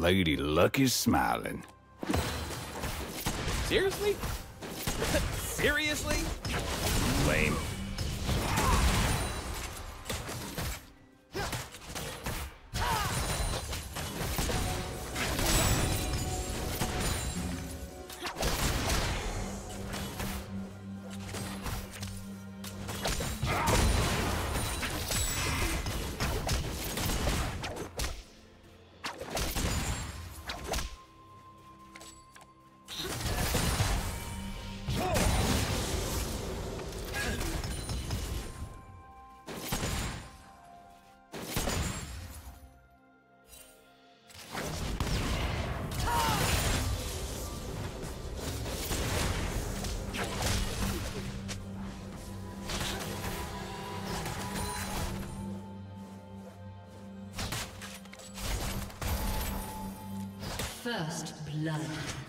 Lady Luck is smiling. Seriously? Seriously? Lame. First blood.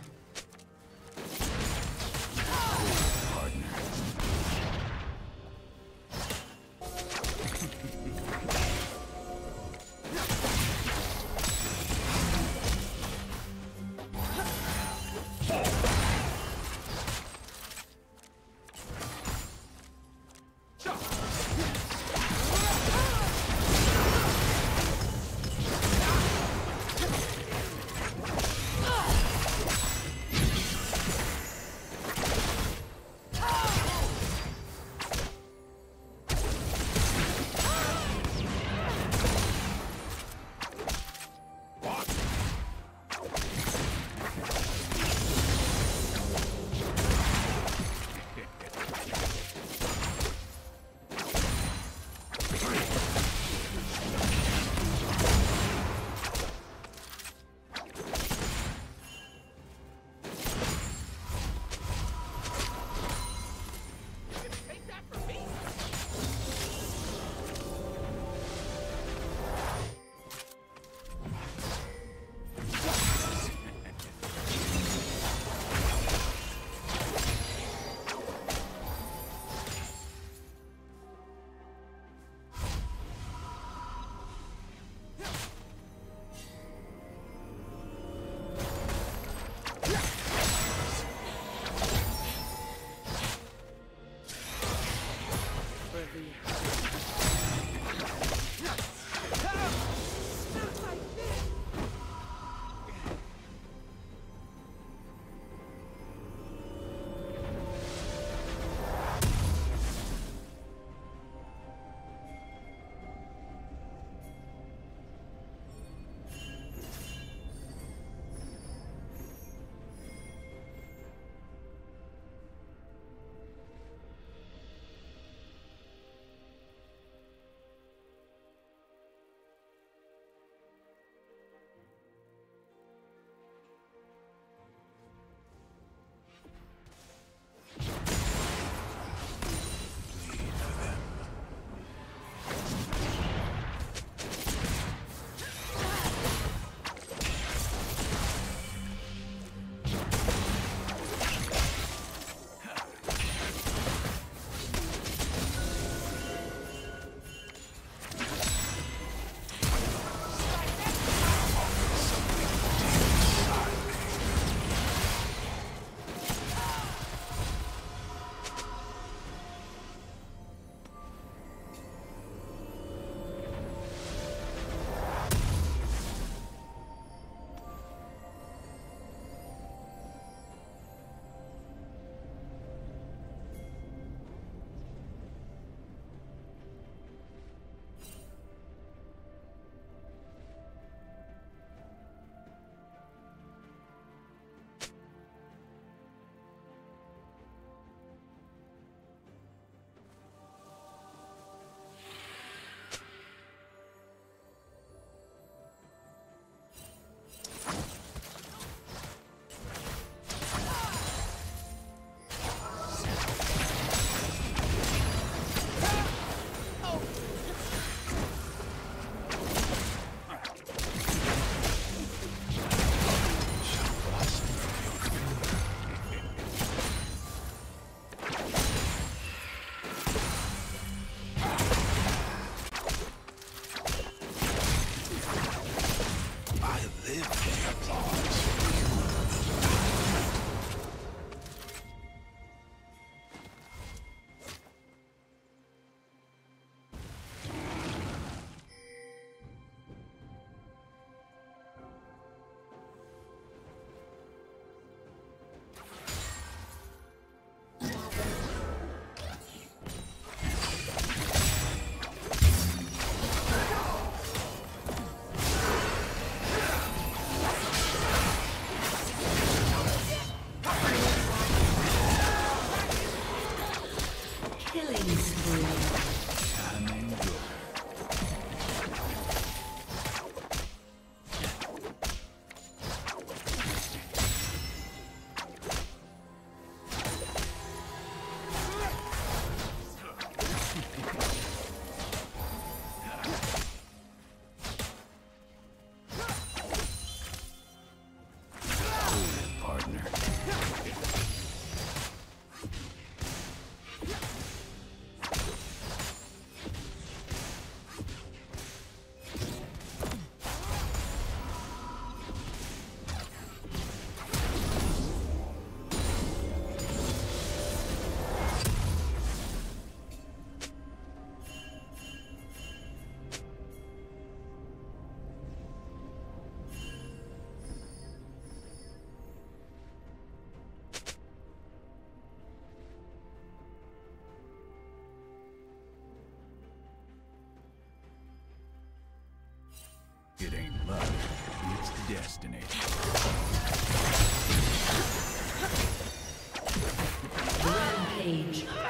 It ain't luck, it's destiny. Rampage.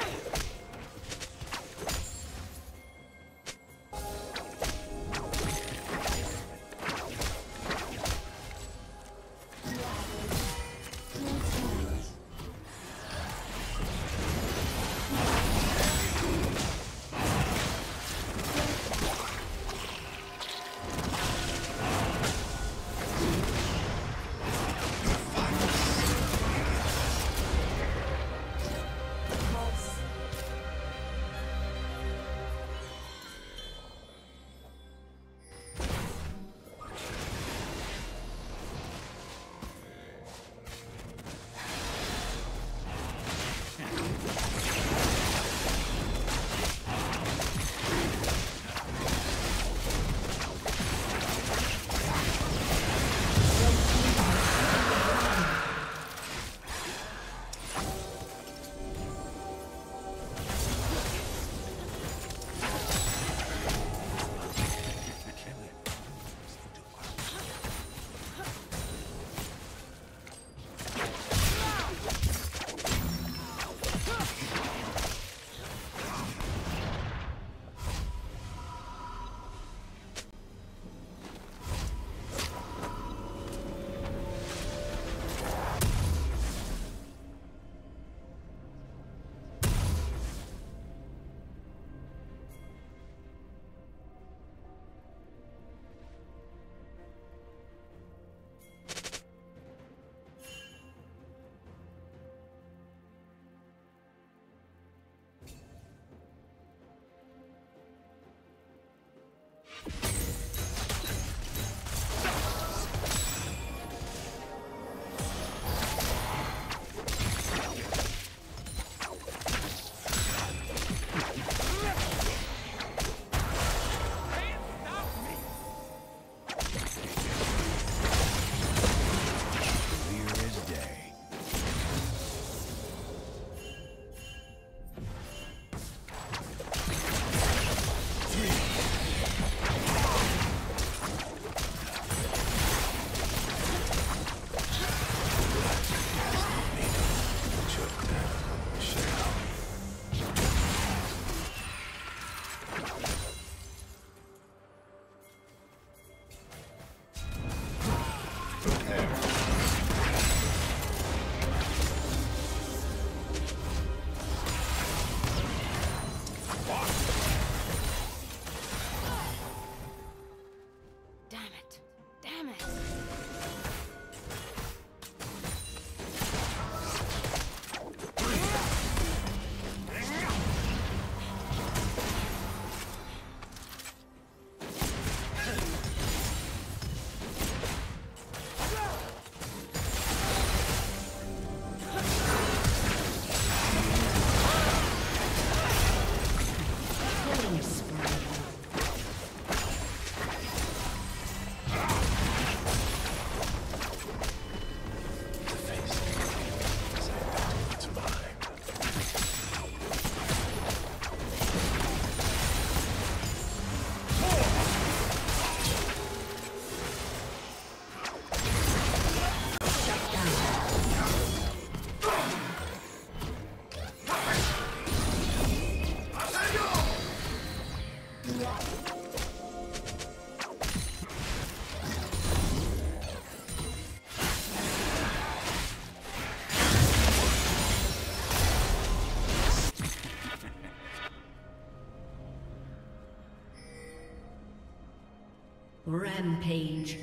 Rampage.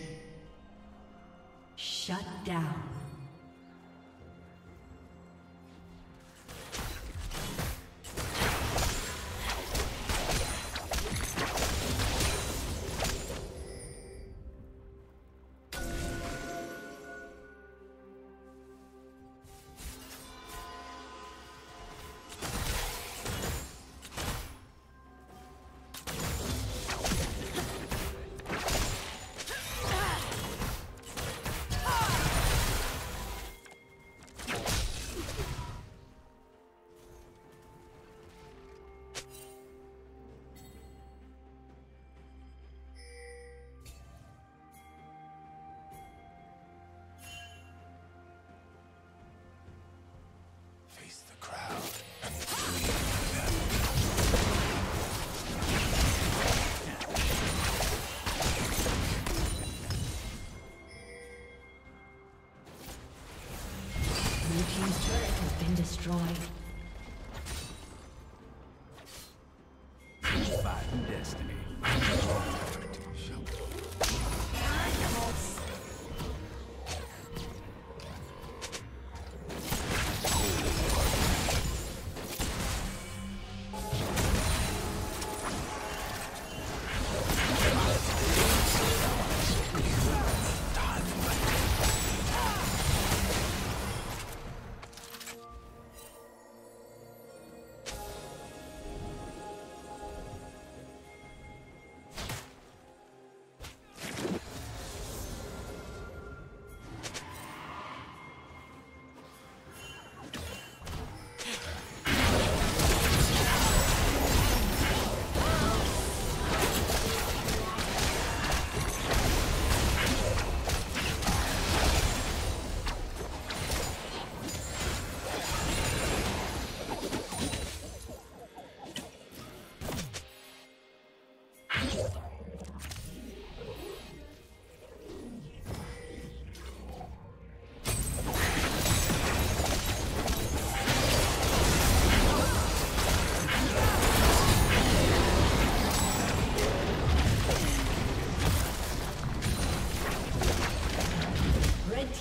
Shut down. Destroyed. Fighting destiny.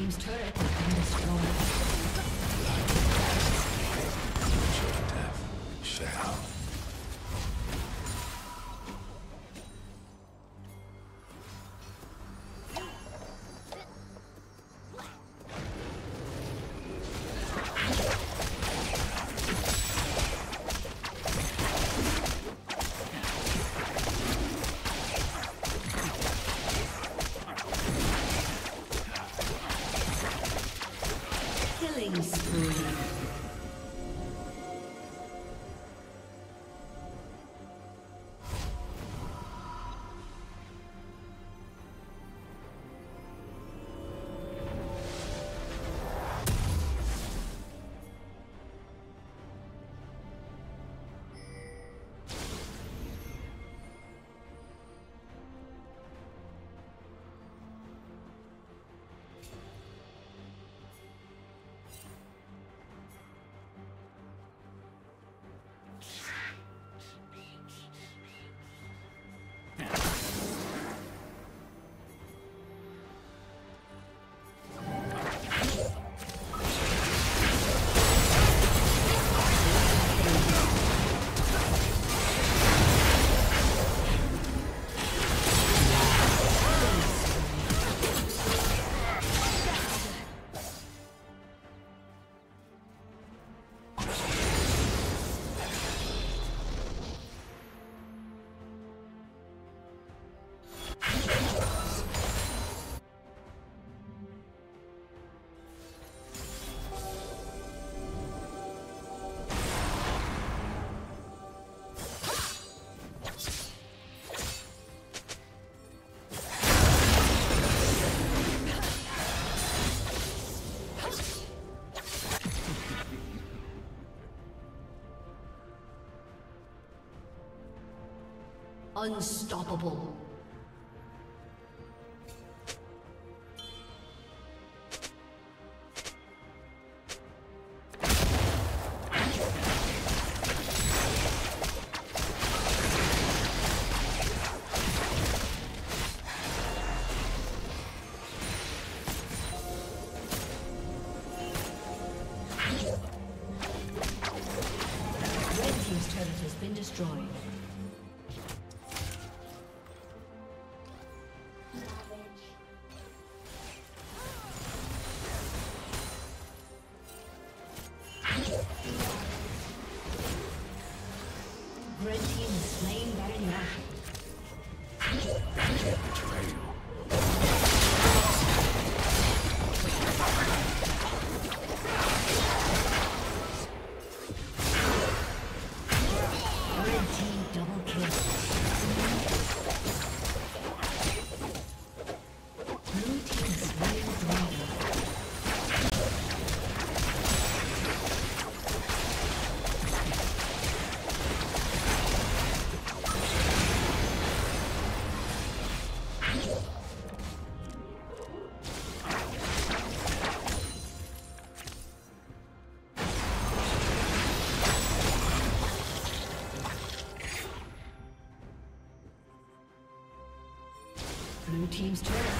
team's turret has been destroyed. Light, death, shadow. Unstoppable. Team's turret